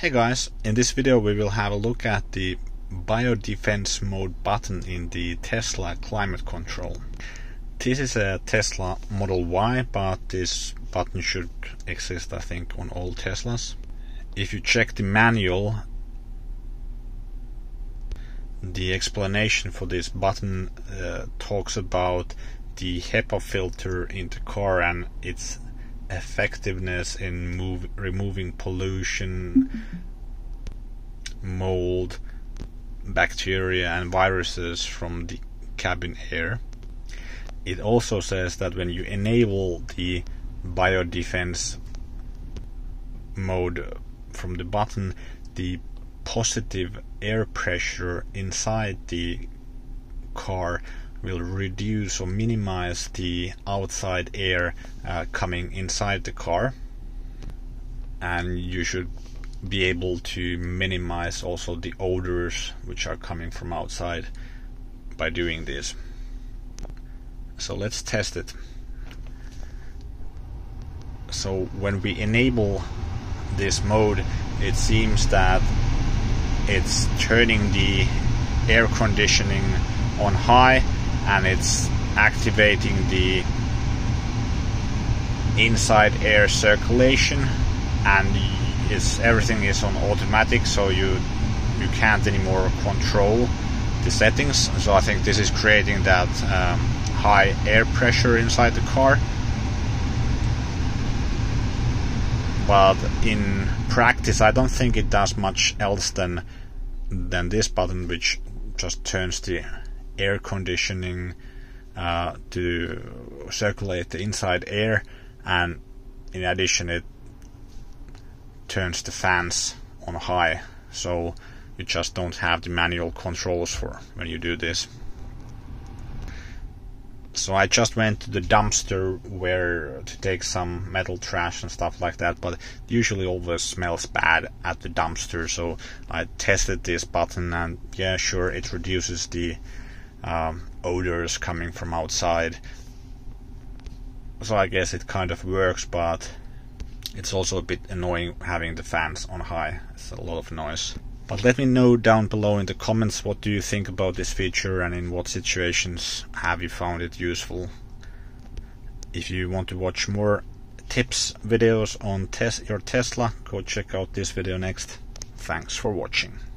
Hey guys, in this video we will have a look at the biodefense mode button in the Tesla climate control. This is a Tesla Model Y, but this button should exist I think on all Teslas. If you check the manual, the explanation for this button uh, talks about the HEPA filter in the car and its effectiveness in move, removing pollution, mold, bacteria, and viruses from the cabin air. It also says that when you enable the biodefense mode from the button, the positive air pressure inside the car will reduce or minimize the outside air uh, coming inside the car. And you should be able to minimize also the odors which are coming from outside by doing this. So let's test it. So when we enable this mode it seems that it's turning the air conditioning on high and it's activating the inside air circulation and is everything is on automatic so you you can't anymore control the settings. So I think this is creating that um, high air pressure inside the car. But in practice I don't think it does much else than than this button which just turns the air conditioning uh, to circulate the inside air, and in addition, it turns the fans on high, so you just don't have the manual controls for when you do this. So I just went to the dumpster where to take some metal trash and stuff like that, but usually always smells bad at the dumpster. So I tested this button, and yeah, sure, it reduces the um, odors coming from outside. So I guess it kind of works, but it's also a bit annoying having the fans on high. It's a lot of noise. But let me know down below in the comments what do you think about this feature and in what situations have you found it useful. If you want to watch more tips videos on tes your Tesla, go check out this video next. Thanks for watching.